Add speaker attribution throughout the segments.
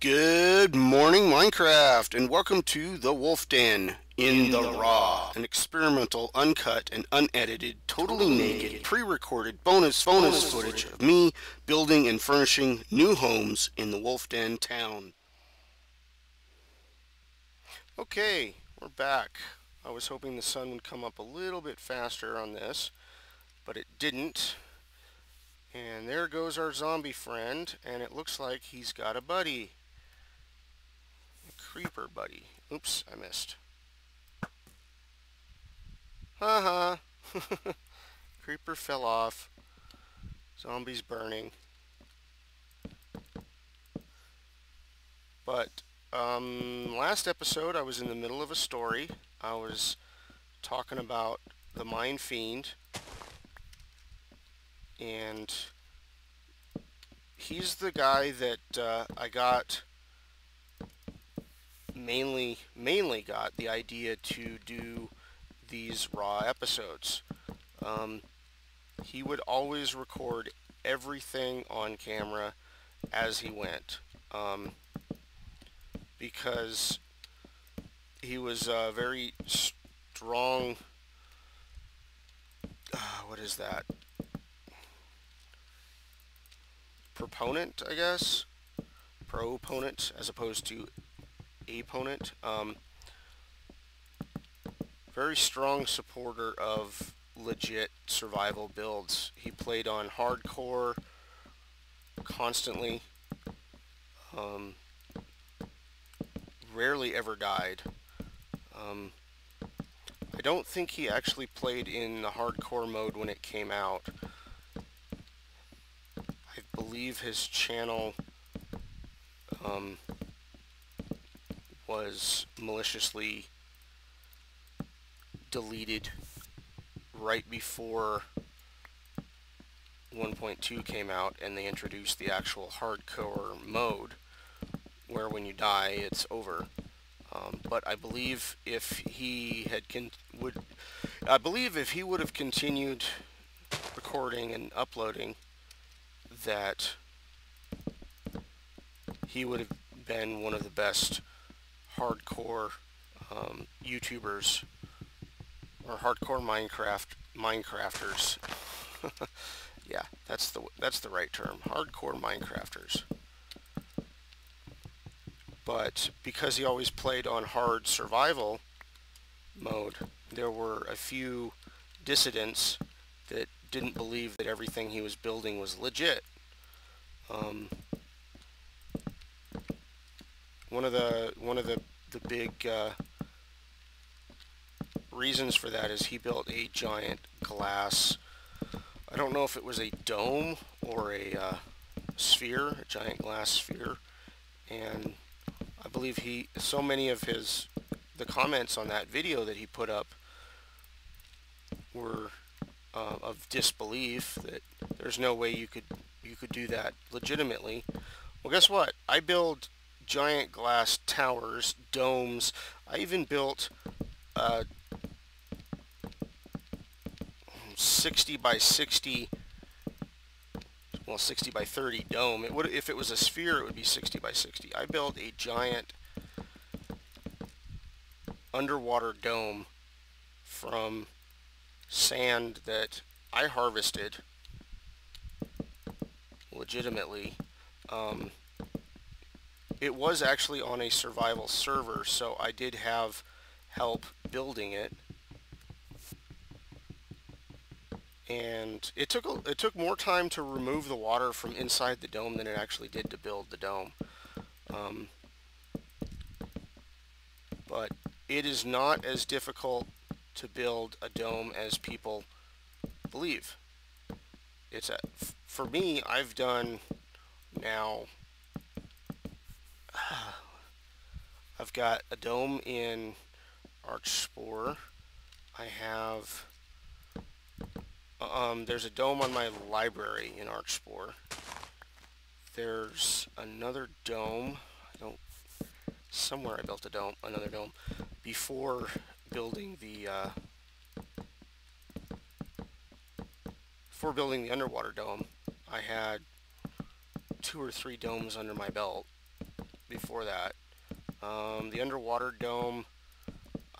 Speaker 1: Good morning, Minecraft, and welcome to The Wolf Den in the Raw, an experimental, uncut, and unedited, totally naked, pre-recorded bonus bonus footage of me building and furnishing new homes in the Wolf Den town. Okay, we're back. I was hoping the sun would come up a little bit faster on this, but it didn't. And there goes our zombie friend, and it looks like he's got a buddy creeper buddy. Oops, I missed. Haha. -ha. creeper fell off. Zombies burning. But, um, last episode I was in the middle of a story. I was talking about the Mindfiend. And he's the guy that uh, I got mainly mainly got the idea to do these raw episodes. Um, he would always record everything on camera as he went um, because he was a very strong uh, what is that proponent I guess proponent as opposed to opponent. Um, very strong supporter of legit survival builds. He played on hardcore constantly. Um, rarely ever died. Um, I don't think he actually played in the hardcore mode when it came out. I believe his channel um, was maliciously deleted right before 1.2 came out and they introduced the actual hardcore mode where when you die it's over. Um, but I believe if he had con would I believe if he would have continued recording and uploading that he would have been one of the best hardcore um, YouTubers or hardcore Minecraft Minecrafters. yeah, that's the that's the right term. Hardcore Minecrafters. But because he always played on hard survival mode, there were a few dissidents that didn't believe that everything he was building was legit. Um, one of the one of the the big uh, reasons for that is he built a giant glass. I don't know if it was a dome or a uh, sphere, a giant glass sphere, and I believe he so many of his the comments on that video that he put up were uh, of disbelief that there's no way you could you could do that legitimately. Well, guess what? I build giant glass towers, domes. I even built a 60 by 60 well 60 by 30 dome it would if it was a sphere it would be 60 by 60 I built a giant underwater dome from sand that I harvested legitimately um, it was actually on a survival server, so I did have help building it. And it took a, it took more time to remove the water from inside the dome than it actually did to build the dome. Um, but it is not as difficult to build a dome as people believe. It's a, for me, I've done now I've got a dome in Archspore. I have, um, there's a dome on my library in Archspore. There's another dome. I don't, somewhere I built a dome, another dome, before building the, uh, before building the underwater dome. I had two or three domes under my belt before that. Um, the underwater dome,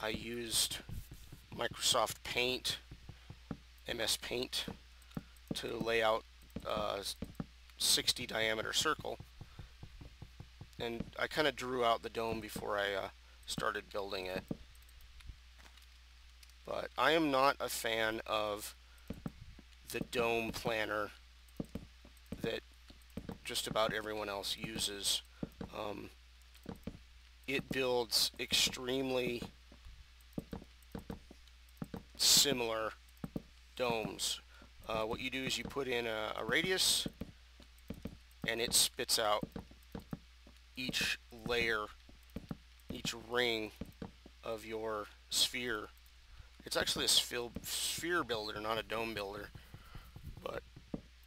Speaker 1: I used Microsoft Paint, MS Paint, to lay out a 60 diameter circle. And I kind of drew out the dome before I uh, started building it. But I am not a fan of the dome planner that just about everyone else uses. Um, it builds extremely similar domes. Uh, what you do is you put in a, a radius and it spits out each layer, each ring of your sphere. It's actually a sphere builder, not a dome builder. But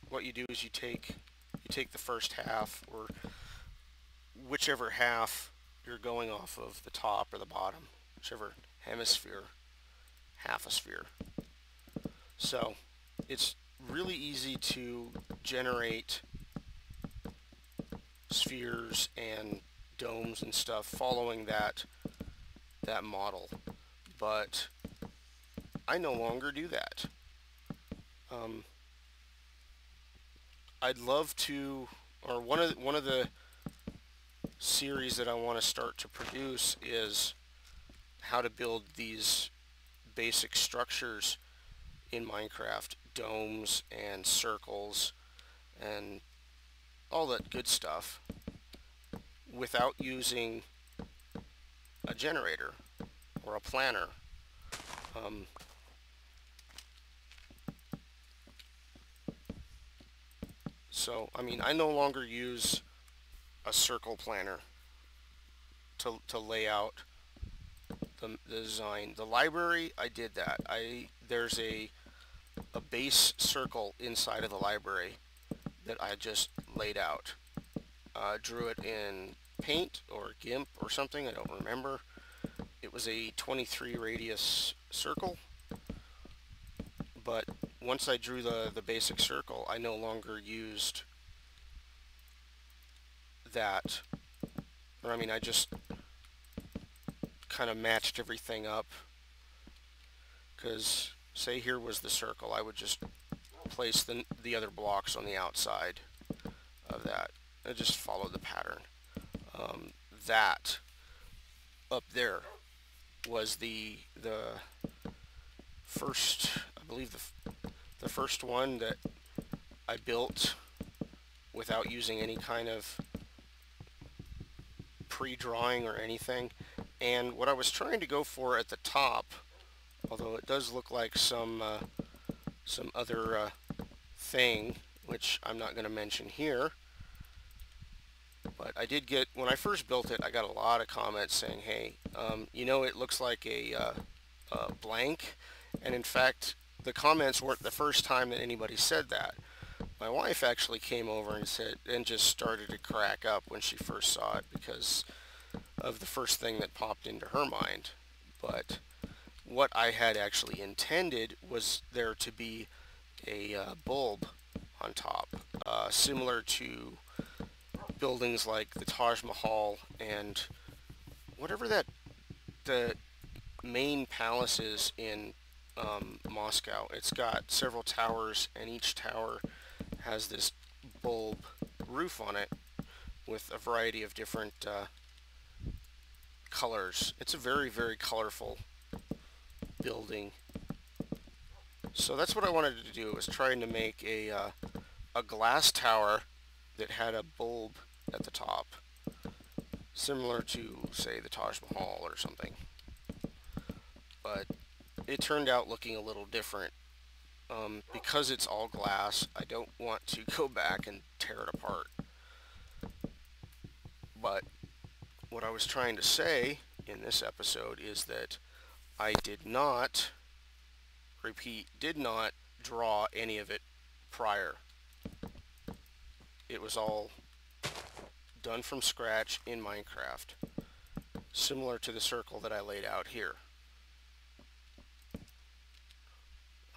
Speaker 1: what you do is you take you take the first half or whichever half you're going off of, the top or the bottom, whichever hemisphere, half a sphere. So it's really easy to generate spheres and domes and stuff following that that model but I no longer do that um, I'd love to or one of the, one of the series that I want to start to produce is how to build these basic structures in Minecraft domes and circles and all that good stuff without using a generator or a planner. Um, so, I mean, I no longer use a circle planner to, to lay out the, the design. The library, I did that. I There's a, a base circle inside of the library that I just laid out. Uh, drew it in paint or GIMP or something, I don't remember. It was a 23 radius circle, but once I drew the, the basic circle, I no longer used that. Or I mean, I just kind of matched everything up because say here was the circle, I would just place the, the other blocks on the outside of that. I just follow the pattern. Um, that up there was the the first, I believe the the first one that I built without using any kind of pre-drawing or anything. And what I was trying to go for at the top, although it does look like some uh, some other uh, thing, which I'm not going to mention here, but I did get, when I first built it, I got a lot of comments saying, hey, um, you know, it looks like a, uh, a blank. And in fact, the comments weren't the first time that anybody said that. My wife actually came over and said, and just started to crack up when she first saw it because of the first thing that popped into her mind. But what I had actually intended was there to be a uh, bulb on top, uh, similar to buildings like the Taj Mahal and whatever that the main palace is in um, Moscow. It's got several towers and each tower has this bulb roof on it with a variety of different uh, colors. It's a very, very colorful building. So that's what I wanted to do, was trying to make a, uh, a glass tower that had a bulb at the top, similar to, say, the Taj Mahal or something. But it turned out looking a little different. Um, because it's all glass, I don't want to go back and tear it apart. But what I was trying to say in this episode is that I did not, repeat, did not draw any of it prior. It was all done from scratch in Minecraft, similar to the circle that I laid out here.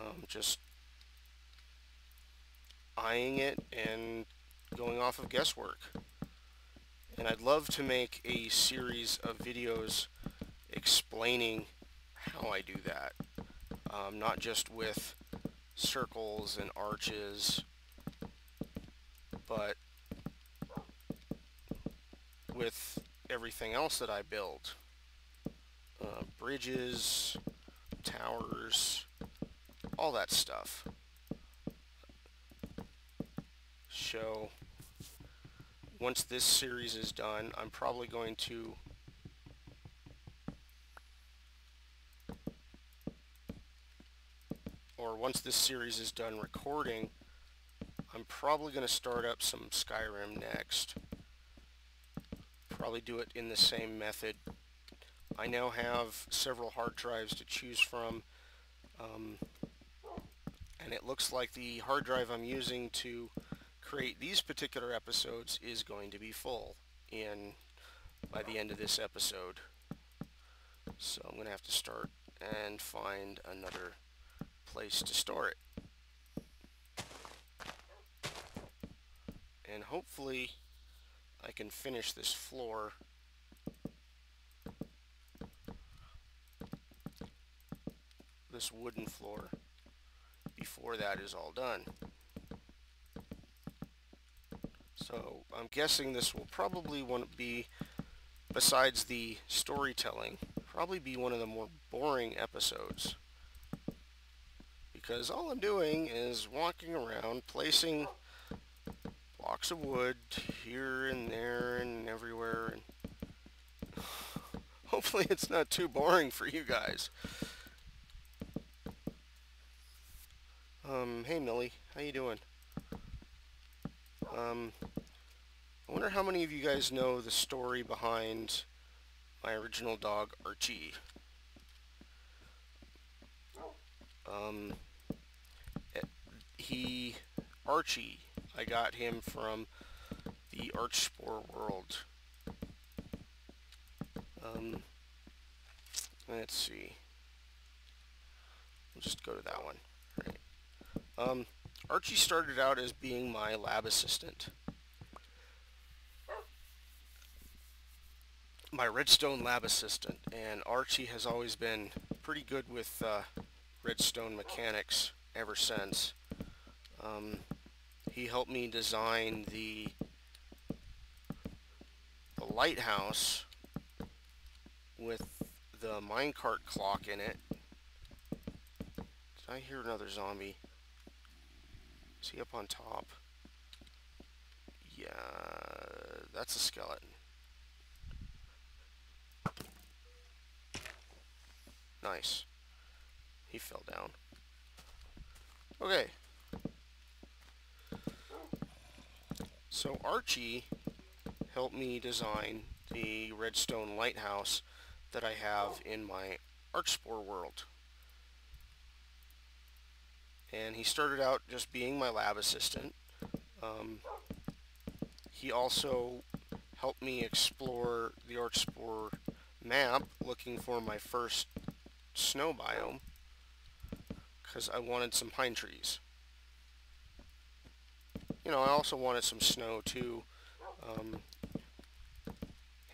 Speaker 1: Um, just eyeing it and going off of guesswork. And I'd love to make a series of videos explaining how I do that. Um, not just with circles and arches, but with everything else that I build. Uh, bridges, towers, all that stuff. Show once this series is done, I'm probably going to or once this series is done recording, I'm probably going to start up some Skyrim next. Probably do it in the same method. I now have several hard drives to choose from, um, and it looks like the hard drive I'm using to create these particular episodes is going to be full in by the end of this episode. So I'm going to have to start and find another place to store it. And hopefully I can finish this floor this wooden floor before that is all done. So I'm guessing this will probably want to be, besides the storytelling, probably be one of the more boring episodes. Because all I'm doing is walking around, placing blocks of wood here and there and everywhere. And hopefully it's not too boring for you guys. Um, hey Millie, how you doing? Um, wonder how many of you guys know the story behind my original dog, Archie. Um, he, Archie, I got him from the Archspore world. Um, let's see. We'll just go to that one. Right. Um, Archie started out as being my lab assistant. My Redstone lab assistant, and Archie has always been pretty good with uh, Redstone mechanics ever since. Um, he helped me design the, the lighthouse with the minecart clock in it. Did I hear another zombie? Is he up on top? Yeah, that's a skeleton. Nice. He fell down. Okay. So Archie helped me design the redstone lighthouse that I have in my Archspore world and he started out just being my lab assistant. Um, he also helped me explore the Archspore map looking for my first snow biome because I wanted some pine trees. You know, I also wanted some snow too. Um,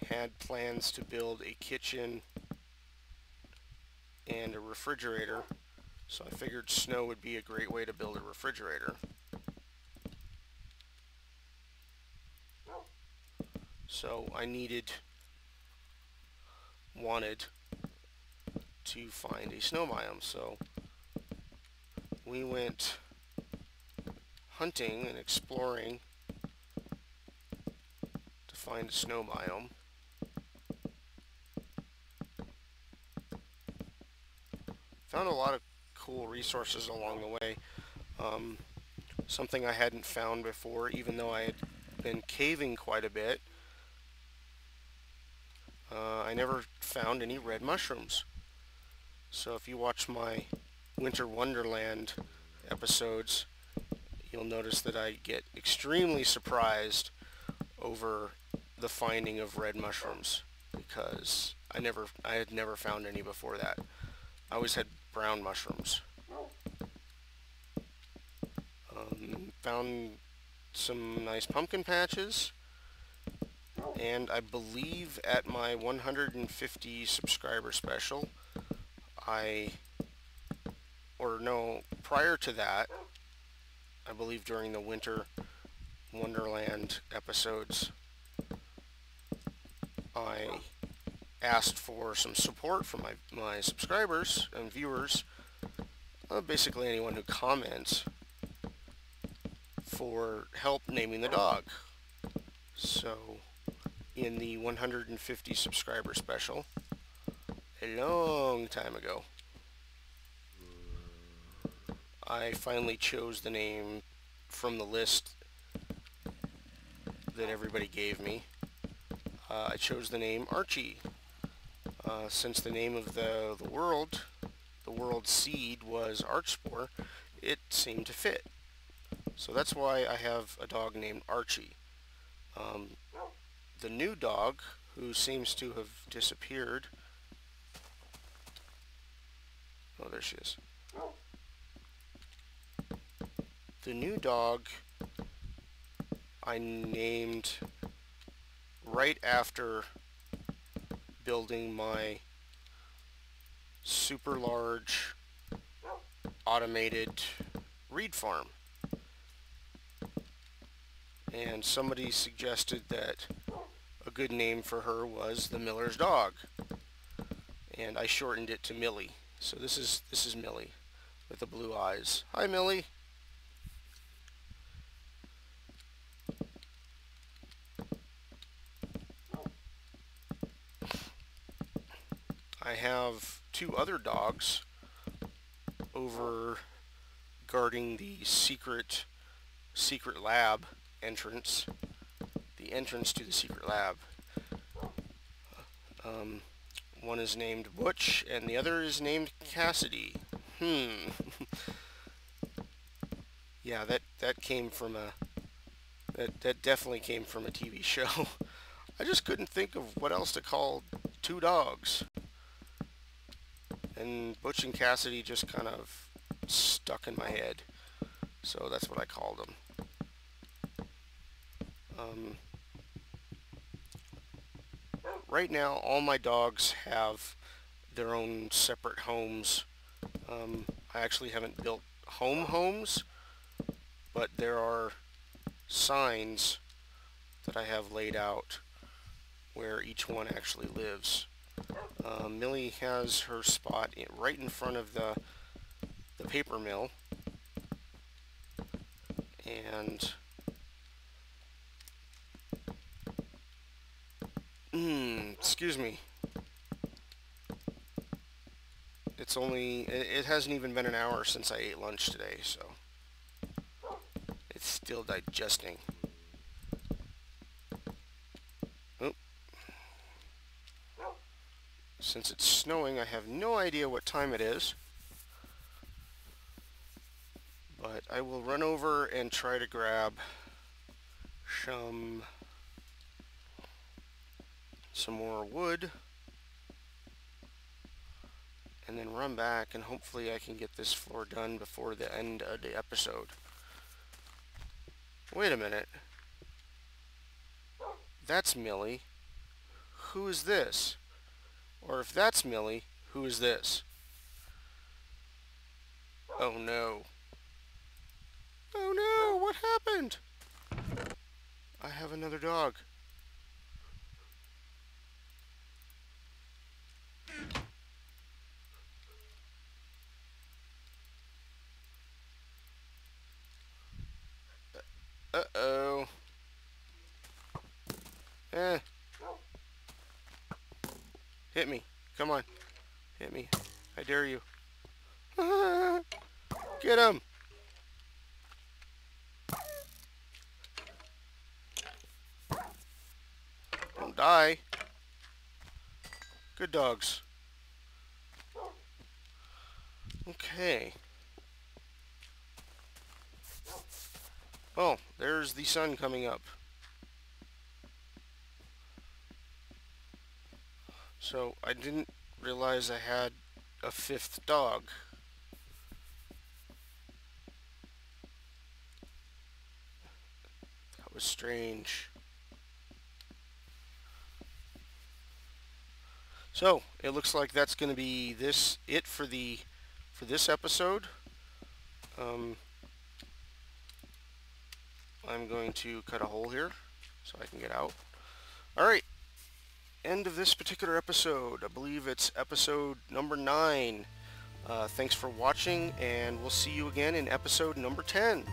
Speaker 1: had plans to build a kitchen and a refrigerator so I figured snow would be a great way to build a refrigerator. So I needed, wanted to find a snow biome. So we went hunting and exploring to find a snow biome. Found a lot of cool resources along the way. Um, something I hadn't found before, even though I had been caving quite a bit. Uh, I never found any red mushrooms. So if you watch my Winter Wonderland episodes, you'll notice that I get extremely surprised over the finding of red mushrooms because I never I had never found any before that. I always had brown mushrooms. Um, found some nice pumpkin patches and I believe at my 150 subscriber special, I, or no, prior to that, I believe during the Winter Wonderland episodes, I asked for some support from my, my subscribers and viewers, uh, basically anyone who comments, for help naming the dog. So, in the 150 subscriber special, a long time ago, I finally chose the name from the list that everybody gave me. Uh, I chose the name Archie. Uh, since the name of the, the world, the world seed was Archspore, it seemed to fit. So that's why I have a dog named Archie. Um, the new dog, who seems to have disappeared, oh there she is. The new dog I named right after building my super large automated reed farm. And somebody suggested that a good name for her was the Miller's dog. And I shortened it to Millie. So this is this is Millie with the blue eyes. Hi Millie. I have two other dogs over guarding the secret secret lab entrance the entrance to the secret lab um, one is named Butch and the other is named Cassidy hmm yeah that that came from a that that definitely came from a TV show I just couldn't think of what else to call two dogs and Butch and Cassidy just kind of stuck in my head. So that's what I called them. Um, right now, all my dogs have their own separate homes. Um, I actually haven't built home homes, but there are signs that I have laid out where each one actually lives. Uh, Millie has her spot in, right in front of the, the paper mill. And... Hmm, excuse me. It's only, it, it hasn't even been an hour since I ate lunch today, so it's still digesting. Since it's snowing, I have no idea what time it is. But I will run over and try to grab some some more wood and then run back and hopefully I can get this floor done before the end of the episode. Wait a minute. That's Millie. Who is this? Or if that's Millie, who is this? Oh no. Oh no, what happened? I have another dog. Uh-oh. Eh. Hit me. Come on. Hit me. I dare you. Get him! Don't die. Good dogs. Okay. Oh, there's the sun coming up. So I didn't realize I had a fifth dog. That was strange. So it looks like that's going to be this it for the for this episode. Um, I'm going to cut a hole here so I can get out. All right, end of this particular episode. I believe it's episode number nine. Uh, thanks for watching, and we'll see you again in episode number 10.